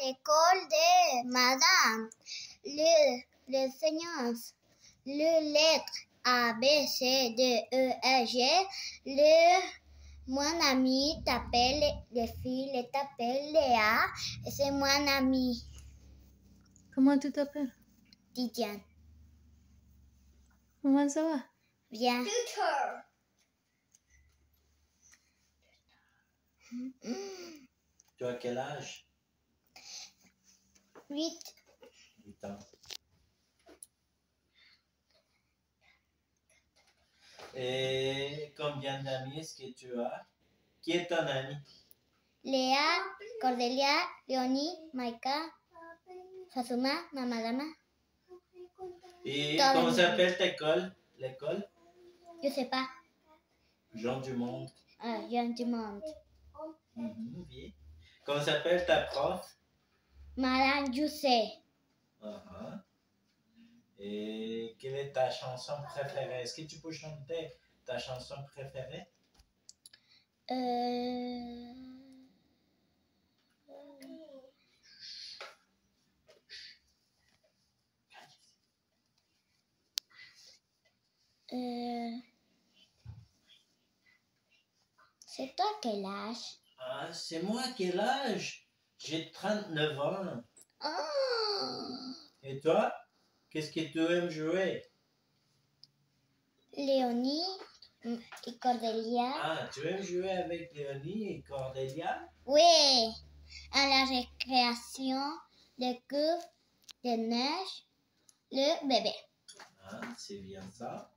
l'école de madame. Le, le seigneur, le lettre A, B, C, D, E, F, G. Le, mon ami t'appelle, les filles les t'appellent Léa. Et c'est mon ami, Comment tu t'appelles? Didiane. Comment ça va? Bien. Tu as quel âge? 8. 8 ans. Et combien d'amis est-ce que tu as? Qui est ton ami? Léa, Cordelia, Léonie, Maika, Sasuma, Mamadama. Et comment le- s'appelle ta école? L'école? Je sais pas. Jean du Monde. Ah, Jean du monde. Mhm. Comment s'appelle ta prof? Madame Youssé. Uh-huh. Et quelle est ta chanson préférée? Est-ce que tu peux chanter ta chanson préférée? Euh... Euh... C'est toi quel âge Ah, c'est moi quel âge J'ai 39 ans. Oh Et toi Qu'est-ce que tu aimes jouer? Léonie mm, et Cordelia. Ah, tu aimes jouer avec Léonie et Cordelia? Oui, à la récréation, le cours de neige, le bébé. Ah, c'est bien ça.